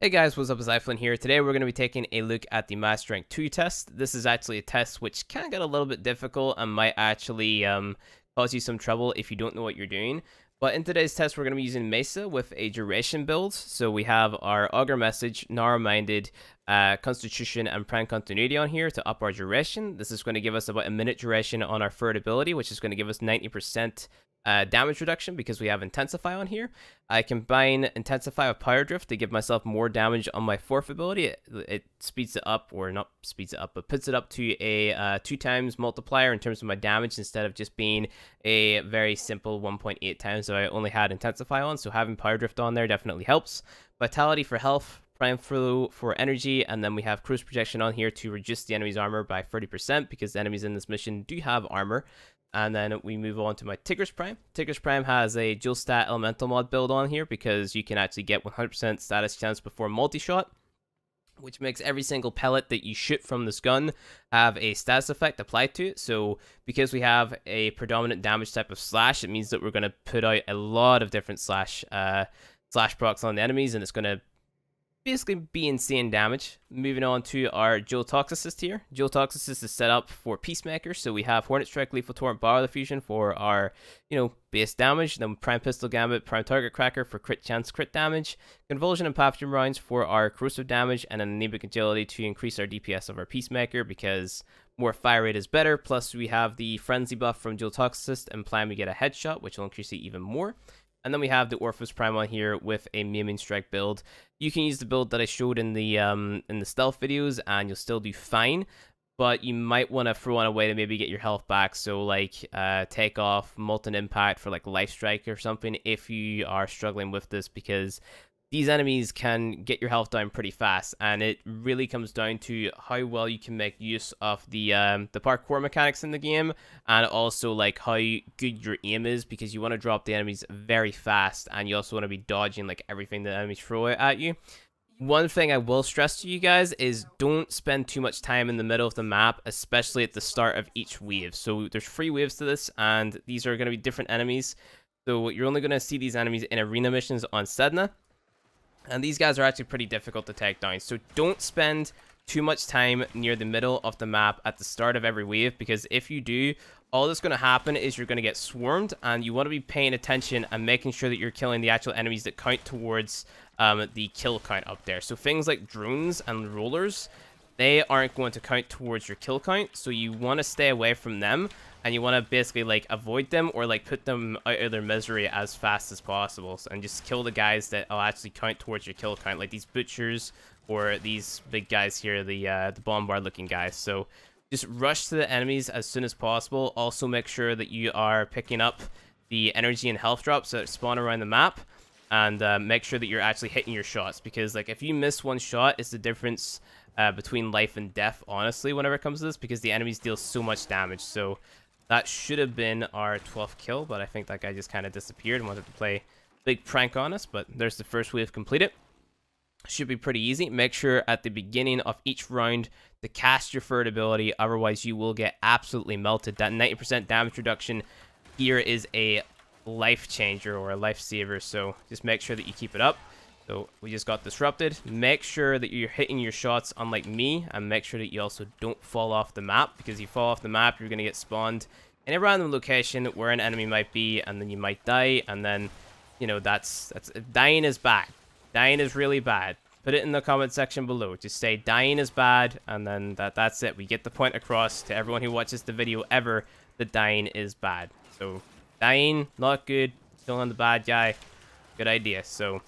Hey guys, what's up? It's here. Today we're going to be taking a look at the Master Rank 2 test. This is actually a test which can get a little bit difficult and might actually um, cause you some trouble if you don't know what you're doing. But in today's test, we're going to be using Mesa with a duration build. So we have our Augur Message, Narrow-Minded, uh, Constitution, and Prime Continuity on here to up our duration. This is going to give us about a minute duration on our third ability, which is going to give us 90% uh, damage reduction because we have Intensify on here. I combine Intensify with Power Drift to give myself more damage on my fourth ability. It, it speeds it up, or not speeds it up, but puts it up to a uh, two times multiplier in terms of my damage instead of just being a very simple 1.8 times. So I only had Intensify on, so having Power Drift on there definitely helps. Vitality for health, Prime for energy, and then we have Corrosive Projection on here to reduce the enemy's armor by 30% because the enemies in this mission do have armor. And then we move on to my Tigris Prime. Tigris Prime has a dual stat elemental mod build on here because you can actually get 100% status chance before multi-shot, which makes every single pellet that you shoot from this gun have a status effect applied to it. So because we have a predominant damage type of slash, it means that we're going to put out a lot of different slash uh, slash procs on the enemies, and it's going to basically be insane damage. Moving on to our Dual Toxocyst here. Dual Toxocyst is set up for Peacemaker, so we have Hornet Strike, Lethal Torrent, Barrel Fusion for our, you know, base damage. Then Prime Pistol Gambit, Prime Target Cracker for crit chance, crit damage. Convulsion and Pathogen Rounds for our corrosive damage, and then Anemic Agility to increase our DPS of our Peacemaker because more fire rate is better. Plus, we have the Frenzy buff from Dual Toxocyst, and plan we get a headshot, which will increase it even more. And then we have the Orthos Prime on here with a Maiming Strike build. You can use the build that I showed in the um, in the stealth videos, and you'll still do fine. But you might want to throw on a way to maybe get your health back. So like uh, take off Molten Impact for like Life Strike or something if you are struggling with this because these enemies can get your health down pretty fast, and it really comes down to how well you can make use of the um, the parkour mechanics in the game, and also like how good your aim is because you want to drop the enemies very fast, and you also want to be dodging like everything the enemies throw at you. One thing I will stress to you guys is don't spend too much time in the middle of the map, especially at the start of each wave. So there's three waves to this, and these are going to be different enemies. So you're only going to see these enemies in arena missions on Sedna. And these guys are actually pretty difficult to take down. So don't spend too much time near the middle of the map at the start of every wave because if you do, all that's going to happen is you're going to get swarmed and you want to be paying attention and making sure that you're killing the actual enemies that count towards um, the kill count up there. So things like drones and rollers, they aren't going to count towards your kill count. So you want to stay away from them and you want to basically like avoid them or like put them out of their misery as fast as possible and just kill the guys that will actually count towards your kill count like these butchers or these big guys here the uh, the bombard looking guys so just rush to the enemies as soon as possible also make sure that you are picking up the energy and health drops that spawn around the map and uh, make sure that you're actually hitting your shots because like if you miss one shot it's the difference uh, between life and death honestly whenever it comes to this because the enemies deal so much damage so that should have been our 12th kill, but I think that guy just kind of disappeared and wanted to play big prank on us, but there's the first wave completed. Should be pretty easy. Make sure at the beginning of each round to cast your third ability, otherwise you will get absolutely melted. That 90% damage reduction here is a life changer or a lifesaver, so just make sure that you keep it up. So we just got disrupted. Make sure that you're hitting your shots unlike me and make sure that you also don't fall off the map because you fall off the map you're going to get spawned in a random location where an enemy might be and then you might die and then you know that's that's dying is bad. Dying is really bad. Put it in the comment section below. Just say dying is bad and then that that's it. We get the point across to everyone who watches the video ever that dying is bad. So dying not good. Still on the bad guy. Good idea. So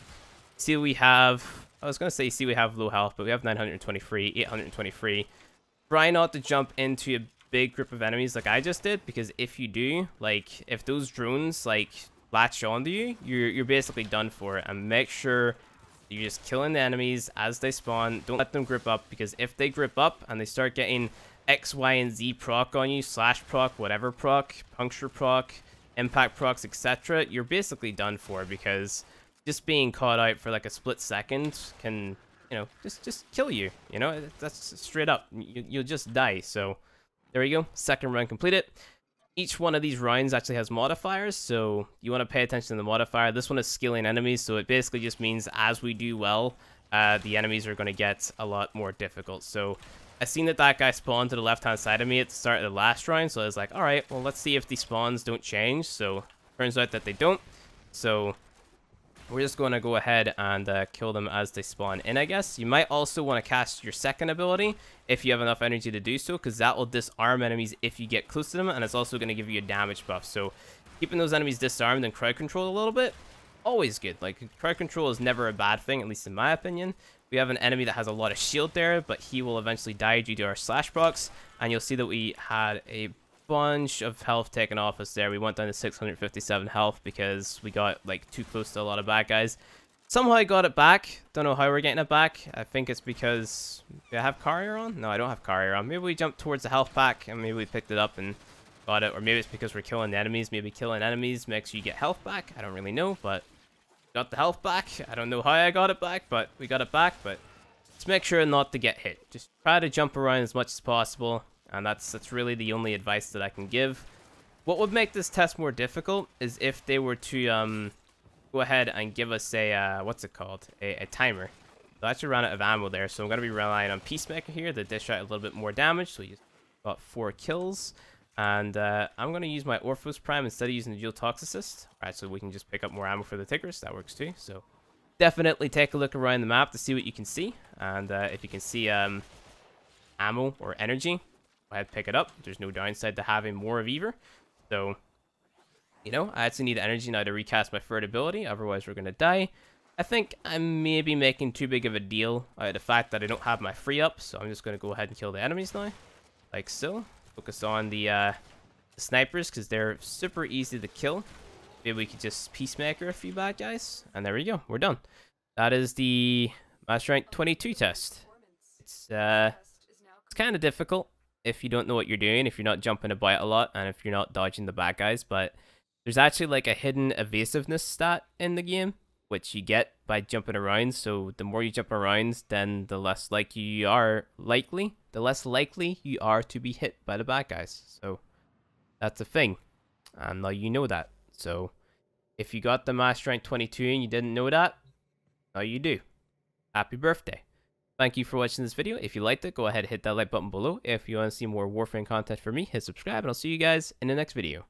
See, we have... I was going to say, see, we have low health, but we have 923, 823. Try not to jump into a big group of enemies like I just did, because if you do, like, if those drones, like, latch onto you, you're, you're basically done for it. And make sure you're just killing the enemies as they spawn. Don't let them grip up, because if they grip up and they start getting X, Y, and Z proc on you, slash proc, whatever proc, puncture proc, impact procs, etc., you're basically done for, because just being caught out for like a split second can, you know, just just kill you. You know, that's straight up. You, you'll just die. So there we go. Second run completed. Each one of these rounds actually has modifiers, so you want to pay attention to the modifier. This one is skilling enemies, so it basically just means as we do well, uh, the enemies are going to get a lot more difficult. So I seen that that guy spawned to the left-hand side of me at the start of the last round, so I was like, alright, well, let's see if these spawns don't change. So turns out that they don't. So we're just going to go ahead and uh, kill them as they spawn in, I guess. You might also want to cast your second ability if you have enough energy to do so, because that will disarm enemies if you get close to them, and it's also going to give you a damage buff. So keeping those enemies disarmed and crowd control a little bit, always good. Like, crowd control is never a bad thing, at least in my opinion. We have an enemy that has a lot of shield there, but he will eventually die due to our slash procs, and you'll see that we had a bunch of health taken off us there. We went down to 657 health because we got like too close to a lot of bad guys. Somehow I got it back. Don't know how we're getting it back. I think it's because... Do I have Carrier on? No, I don't have Carrier on. Maybe we jumped towards the health pack and maybe we picked it up and got it. Or maybe it's because we're killing the enemies. Maybe killing enemies makes you get health back. I don't really know, but... Got the health back. I don't know how I got it back, but we got it back. But let's make sure not to get hit. Just try to jump around as much as possible. And that's, that's really the only advice that I can give. What would make this test more difficult is if they were to um, go ahead and give us a, uh, what's it called, a, a timer. So I actually ran out of ammo there, so I'm going to be relying on Peacemaker here to dish out a little bit more damage. So we got four kills. And uh, I'm going to use my Orthos Prime instead of using the Dual Toxocyst. Alright, so we can just pick up more ammo for the Tigris. That works too. So definitely take a look around the map to see what you can see. And uh, if you can see um, ammo or energy, had to pick it up. There's no downside to having more of either. So, you know, I actually need energy now to recast my third ability, otherwise we're going to die. I think I'm maybe making too big of a deal out of the fact that I don't have my free up, so I'm just going to go ahead and kill the enemies now. Like so. Focus on the, uh, the snipers, because they're super easy to kill. Maybe we could just Peacemaker a few bad guys. And there we go. We're done. That is the Master Rank 22 test. It's, uh, it's kind of difficult if you don't know what you're doing, if you're not jumping about a lot, and if you're not dodging the bad guys. But there's actually like a hidden evasiveness stat in the game, which you get by jumping around. So the more you jump around, then the less likely you are likely, the less likely you are to be hit by the bad guys. So that's a thing, and now you know that. So if you got the Master Rank 22 and you didn't know that, now you do. Happy birthday. Thank you for watching this video. If you liked it, go ahead and hit that like button below. If you want to see more Warframe content from me, hit subscribe, and I'll see you guys in the next video.